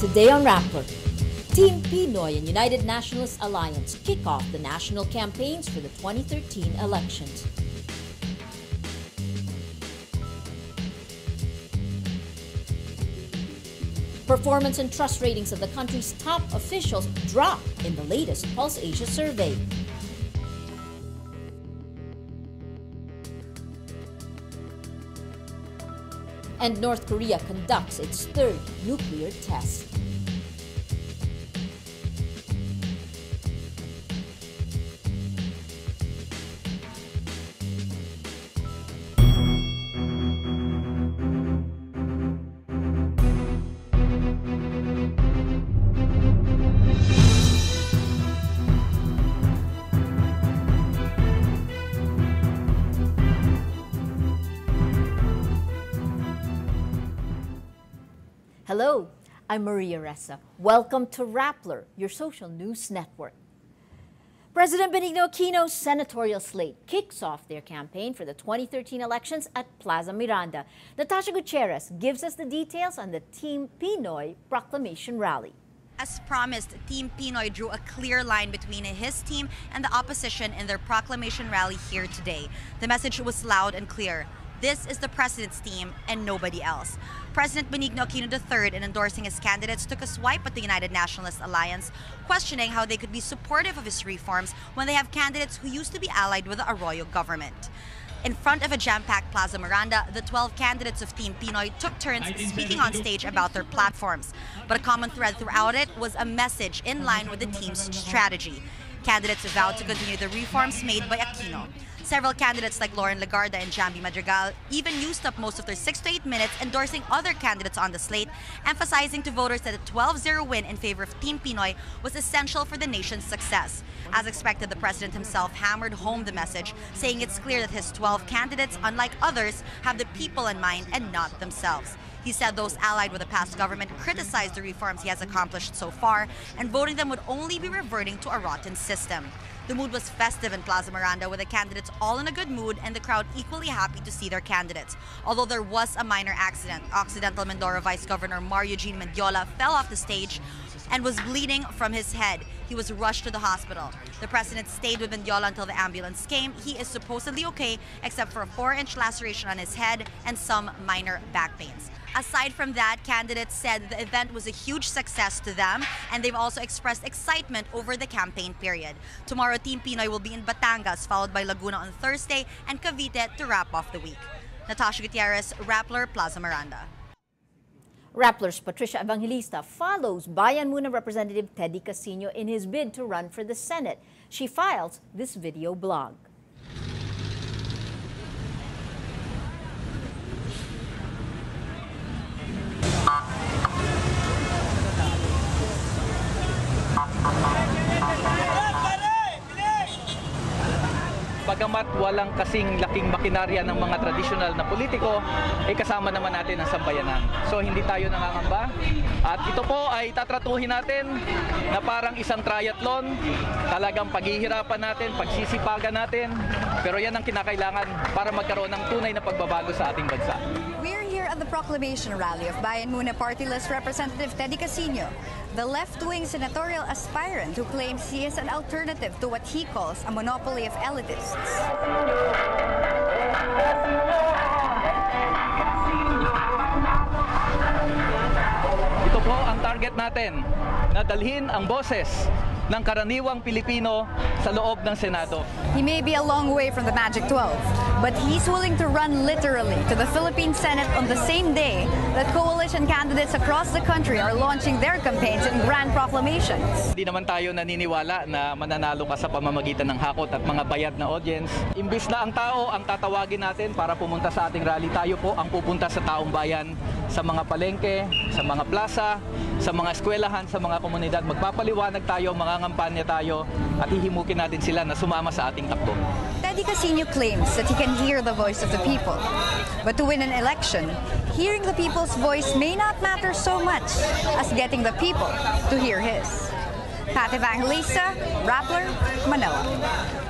Today on Rappler, Team PNoy and United Nationalist Alliance kick off the national campaigns for the 2013 elections. Performance and trust ratings of the country's top officials drop in the latest Pulse Asia survey. And North Korea conducts its third nuclear test. Hello, I'm Maria Ressa. Welcome to Rappler, your social news network. President Benigno Aquino's senatorial slate kicks off their campaign for the 2013 elections at Plaza Miranda. Natasha Gutierrez gives us the details on the Team PNoy proclamation rally. As promised, Team PNoy drew a clear line between his team and the opposition in their proclamation rally here today. The message was loud and clear. This is the president's team and nobody else. President Benigno Aquino III, in endorsing his candidates, took a swipe at the United Nationalist Alliance, questioning how they could be supportive of his reforms when they have candidates who used to be allied with the Arroyo government. In front of a jam-packed Plaza Miranda, the 12 candidates of Team PNoy took turns speaking on stage about their platforms. But a common thread throughout it was a message in line with the team's strategy. Candidates vowed to continue the reforms made by Aquino. Several candidates like Loren Legarda and Jamby Madrigal even used up most of their 6 to 8 minutes endorsing other candidates on the slate, emphasizing to voters that a 12-0 win in favor of Team PNoy was essential for the nation's success. As expected, the president himself hammered home the message, saying it's clear that his 12 candidates, unlike others, have the people in mind and not themselves. He said those allied with the past government criticized the reforms he has accomplished so far, and voting them would only be reverting to a rotten system. The mood was festive in Plaza Miranda with the candidates all in a good mood and the crowd equally happy to see their candidates. Although there was a minor accident, Occidental Mindoro Vice Governor Mario Eugene Mendiola fell off the stage and was bleeding from his head. He was rushed to the hospital. The president stayed with Mendiola until the ambulance came. He is supposedly okay, except for a 4-inch laceration on his head and some minor back pains. Aside from that, candidates said the event was a huge success to them, and they've also expressed excitement over the campaign period. Tomorrow, Team PNoy will be in Batangas, followed by Laguna on Thursday, and Cavite to wrap off the week. Natasha Gutierrez, Rappler, Plaza Miranda. Rappler's Patricia Evangelista follows Bayan Muna Representative Teddy Casino in his bid to run for the Senate. She files this video blog. Bagamat walang kasing laking makinarya ng mga tradisyonal na politiko, ay kasama naman natin ang sambayanan. So hindi tayo nangangamba. At ito po ay tatratuhin natin na parang isang triathlon, talagang paghihirapan natin, pagsisipagan natin, pero yan ang kinakailangan para magkaroon ng tunay na pagbabago sa ating bansa. We're proclamation rally of Bayan Muna Party List Representative Teddy Casino, the left-wing senatorial aspirant who claims he is an alternative to what he calls a monopoly of elitists. Ito po ang target natin, na dalhin ang boses ng karaniwang Pilipino sa loob ng Senado. He may be a long way from the Magic 12, but he's willing to run literally to the Philippine Senate on the same day that coalition candidates across the country are launching their campaigns in grand proclamations. Hindi naman tayo naniniwala na mananalo ka sa pamamagitan ng hakot at mga bayad na audience. Imbis na ang tao ang tatawagin natin para pumunta sa ating rally, tayo po ang pupunta sa taong bayan sa mga palengke, sa mga plaza, sa mga eskwelahan, sa mga komunidad. Magpapaliwanag tayo, mangangampanya tayo at hihimukin natin sila na sumama sa ating takbo. Casino claims that he can hear the voice of the people. But to win an election, hearing the people's voice may not matter so much as getting the people to hear his. Pat Evangelista, Rappler, Manila.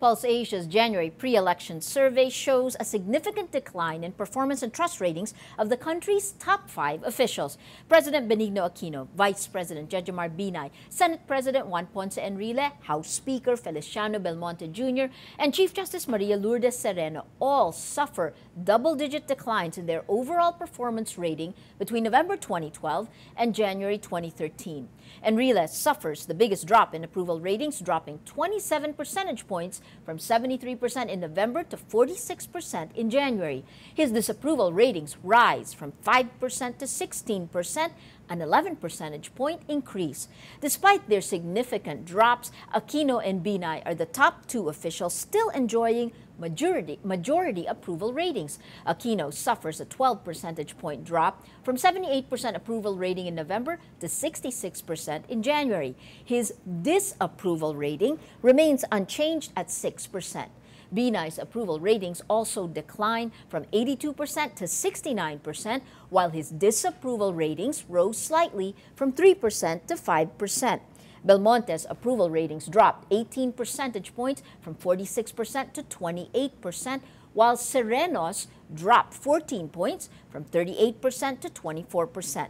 Pulse Asia's January pre-election survey shows a significant decline in performance and trust ratings of the country's top five officials. President Benigno Aquino, Vice President Jejomar Binay, Senate President Juan Ponce Enrile, House Speaker Feliciano Belmonte Jr., and Chief Justice Maria Lourdes Sereno all suffer double-digit declines in their overall performance rating between November 2012 and January 2013. Enrile suffers the biggest drop in approval ratings, dropping 27 percentage points from 73% in November to 46% in January. His disapproval ratings rise from 5% to 16%, an 11 percentage point increase. Despite their significant drops, Aquino and Binay are the top two officials still enjoying majority, majority approval ratings. Aquino suffers a 12 percentage point drop from 78% approval rating in November to 66% in January. His disapproval rating remains unchanged at 6%. Binay's approval ratings also declined from 82% to 69%, while his disapproval ratings rose slightly from 3% to 5%. Belmonte's approval ratings dropped 18 percentage points from 46% to 28%, while Sereno's dropped 14 points from 38% to 24%.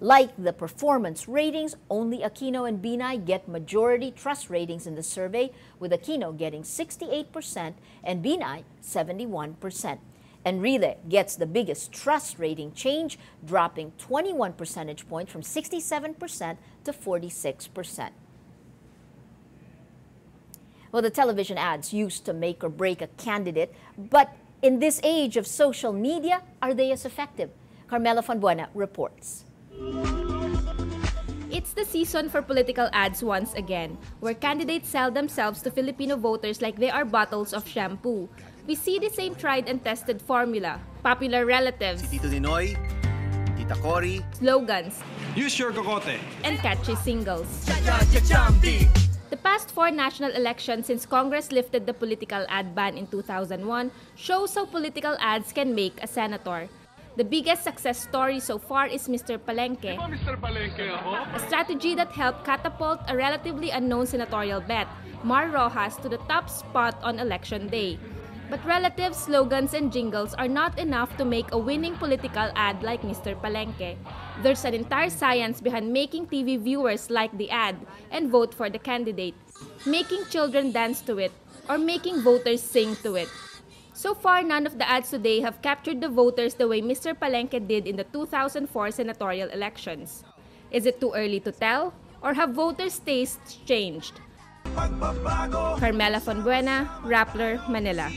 Like the performance ratings, only Aquino and Binay get majority trust ratings in the survey, with Aquino getting 68% and Binay 71%. Enrile gets the biggest trust rating change, dropping 21 percentage points from 67% to 46%. Well, the television ads used to make or break a candidate, but in this age of social media, are they as effective? Carmela Fonbuena reports. It's the season for political ads once again, where candidates sell themselves to Filipino voters like they are bottles of shampoo. We see the same tried and tested formula, popular relatives, Si Tito Ninoy, Tita Cory, slogans, Use your cocote. and catchy singles. The past four national elections since Congress lifted the political ad ban in 2001 shows how political ads can make a senator. The biggest success story so far is Mr. Palenque, Mr. Palengke ako. a strategy that helped catapult a relatively unknown senatorial bet, Mar Rojas, to the top spot on election day. But relative slogans and jingles are not enough to make a winning political ad like Mr. Palenque. There's an entire science behind making TV viewers like the ad and vote for the candidate, making children dance to it, or making voters sing to it. So far, none of the ads today have captured the voters the way Mr. Palengke did in the 2004 senatorial elections. Is it too early to tell? Or have voters' tastes changed? Carmela Fonbuena, Rappler, Manila.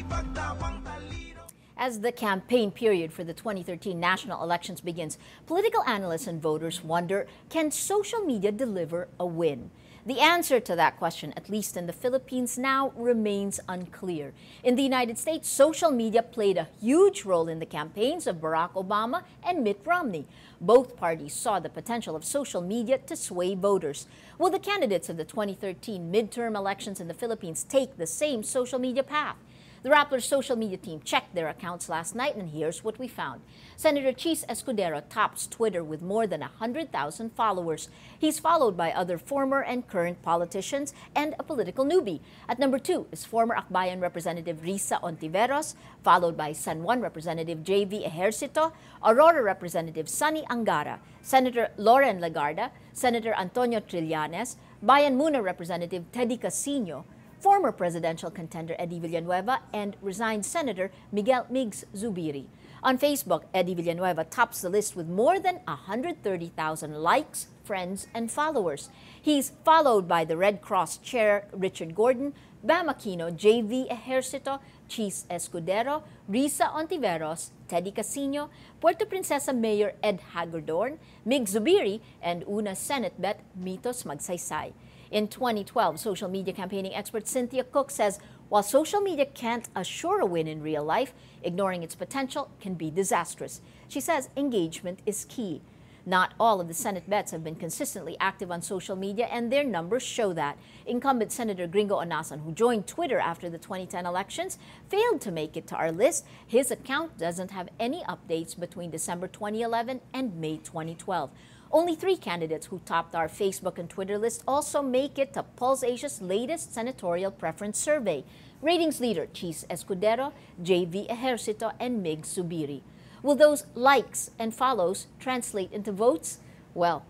As the campaign period for the 2013 national elections begins, political analysts and voters wonder can social media deliver a win? The answer to that question, at least in the Philippines now, remains unclear. In the United States, social media played a huge role in the campaigns of Barack Obama and Mitt Romney. Both parties saw the potential of social media to sway voters. Will the candidates of the 2013 midterm elections in the Philippines take the same social media path? The Rappler social media team checked their accounts last night, and here's what we found. Senator Chiz Escudero tops Twitter with more than 100,000 followers. He's followed by other former and current politicians and a political newbie. At number two is former Akbayan Representative Risa Hontiveros, followed by San Juan Representative J.V. Ejercito, Aurora Representative Sonny Angara, Senator Loren Legarda, Senator Antonio Trillanes, Bayan Muna Representative Teddy Casino, former presidential contender Eddie Villanueva, and resigned Senator Miguel Migs Zubiri. On Facebook, Eddie Villanueva tops the list with more than 130,000 likes, friends, and followers. He's followed by the Red Cross chair Richard Gordon, Bam Aquino, J.V. Ejercito, Chiz Escudero, Risa Hontiveros, Teddy Casino, Puerto Princesa Mayor Ed Hagedorn, Mig Zubiri, and Una Senate Bet Mitos Magsaysay. In 2012, social media campaigning expert Cynthia Cook says while social media can't assure a win in real life, ignoring its potential can be disastrous. She says engagement is key. Not all of the Senate bets have been consistently active on social media, and their numbers show that. Incumbent Senator Gringo Honasan, who joined Twitter after the 2010 elections, failed to make it to our list. His account doesn't have any updates between December 2011 and May 2012. Only three candidates who topped our Facebook and Twitter list also make it to Pulse Asia's latest senatorial preference survey. Ratings leader Chiz Escudero, JV Ejercito, and Mig Zubiri. Will those likes and follows translate into votes? Well,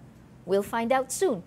we'll find out soon.